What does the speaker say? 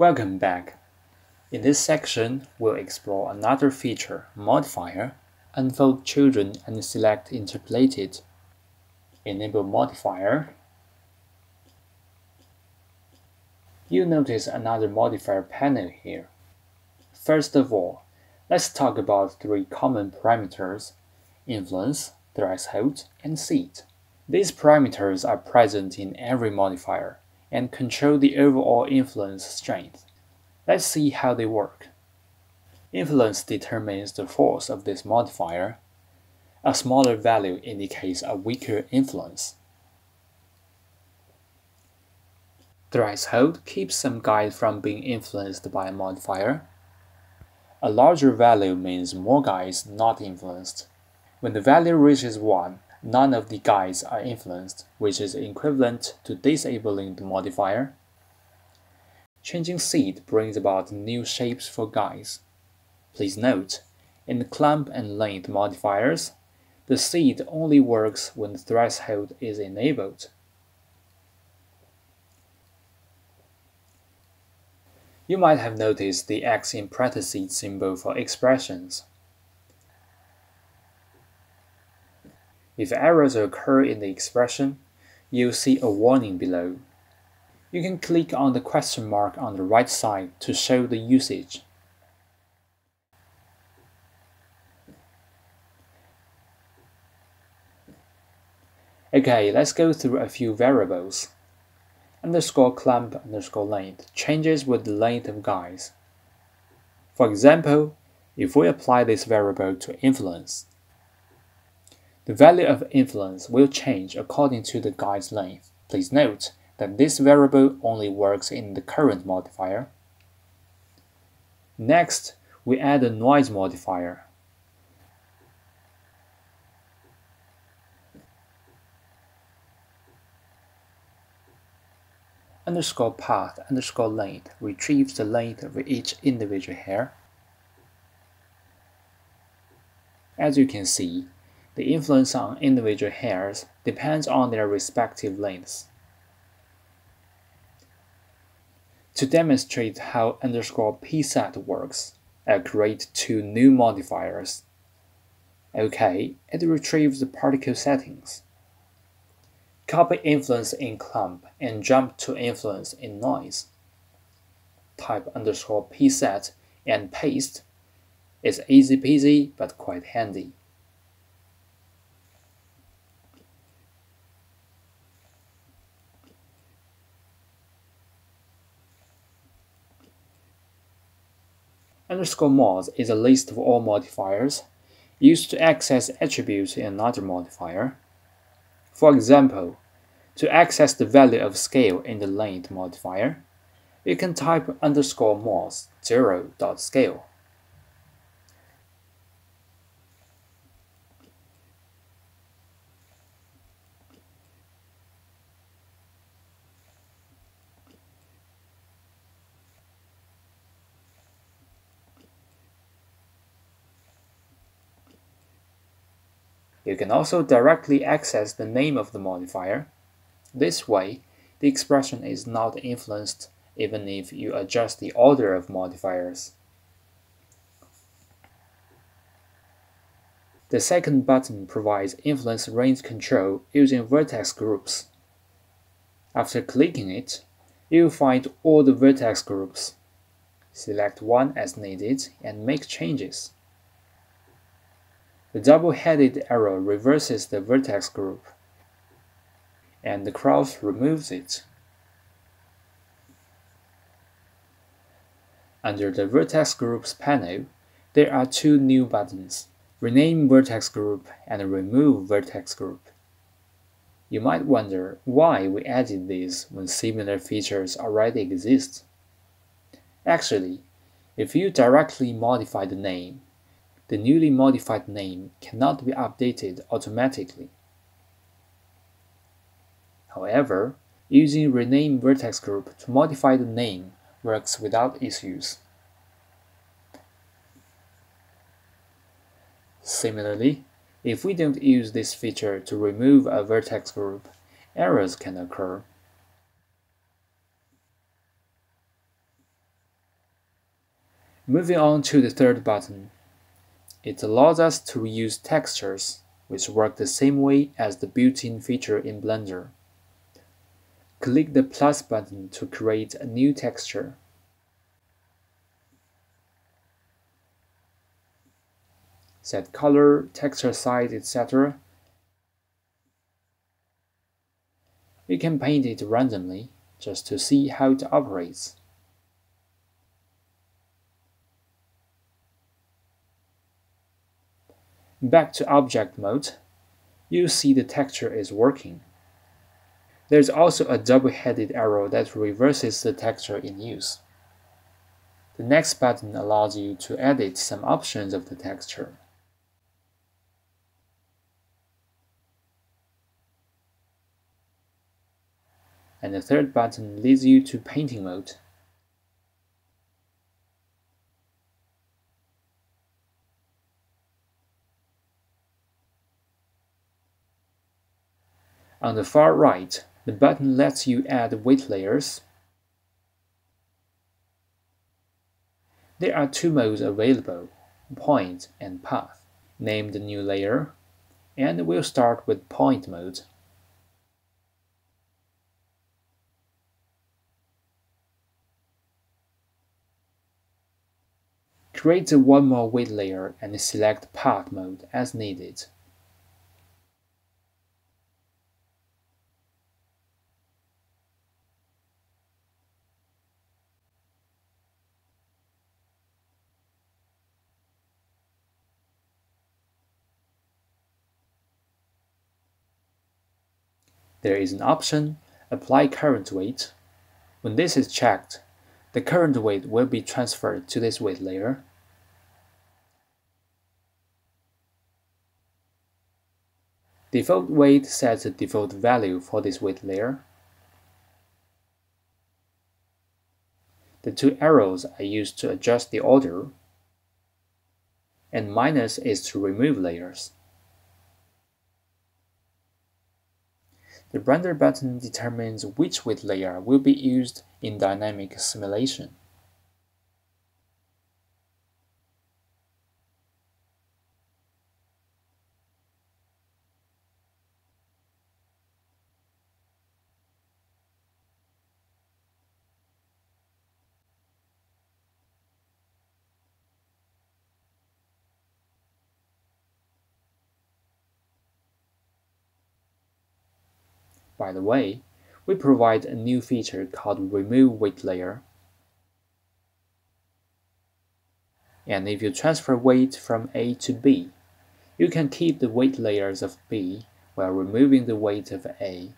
Welcome back. In this section, we'll explore another feature, modifier, unfold children and select interpolated. Enable modifier. You'll notice another modifier panel here. First of all, let's talk about three common parameters, influence, threshold, and seed. These parameters are present in every modifier and control the overall influence strength. Let's see how they work. Influence determines the force of this modifier. A smaller value indicates a weaker influence. Threshold keeps some guides from being influenced by a modifier. A larger value means more guides not influenced. When the value reaches 1, none of the guides are influenced, which is equivalent to disabling the modifier. Changing seed brings about new shapes for guides. Please note, in the clump and length modifiers, the seed only works when the threshold is enabled. You might have noticed the X in parentheses symbol for expressions. If errors occur in the expression, you'll see a warning below. You can click on the question mark on the right side to show the usage. Okay, let's go through a few variables. Underscore clamp underscore length changes with the length of guides. For example, if we apply this variable to influence, the value of influence will change according to the guide's length. Please note that this variable only works in the current modifier. Next, we add a noise modifier. Underscore path underscore length retrieves the length of each individual hair. As you can see, the influence on individual hairs depends on their respective lengths. To demonstrate how underscore pset works, I'll create two new modifiers. OK, it retrieves the particle settings. Copy influence in clump and jump to influence in noise. Type underscore pset and paste. It's easy peasy but quite handy. Underscore mod is a list of all modifiers used to access attributes in another modifier. For example, to access the value of scale in the length modifier, you can type underscore mod 0.scale. You can also directly access the name of the modifier. This way, the expression is not influenced even if you adjust the order of modifiers. The second button provides influence range control using vertex groups. After clicking it, you'll find all the vertex groups. Select one as needed and make changes. The double-headed arrow reverses the vertex group, and the cross removes it. Under the Vertex Groups panel, there are two new buttons, Rename Vertex Group and Remove Vertex Group. You might wonder why we added these when similar features already exist. Actually, if you directly modify the name, the newly modified name cannot be updated automatically. However, using rename vertex group to modify the name works without issues. Similarly, if we don't use this feature to remove a vertex group, errors can occur. Moving on to the third button, it allows us to reuse textures, which work the same way as the built-in feature in Blender. Click the plus button to create a new texture. Set color, texture size, etc. We can paint it randomly just to see how it operates. Back to object mode, you see the texture is working. There's also a double-headed arrow that reverses the texture in use. The next button allows you to edit some options of the texture. And the third button leads you to painting mode. On the far right, the button lets you add weight layers. There are two modes available, point and path. Name the new layer, and we'll start with point mode. Create one more weight layer and select path mode as needed. There is an option, Apply Current Weight. When this is checked, the current weight will be transferred to this weight layer. Default weight sets a default value for this weight layer. The two arrows are used to adjust the order, and minus is to remove layers. The render button determines which weight layer will be used in dynamic simulation. By the way, we provide a new feature called Remove Weight Layer. And if you transfer weight from A to B, you can keep the weight layers of B while removing the weight of A.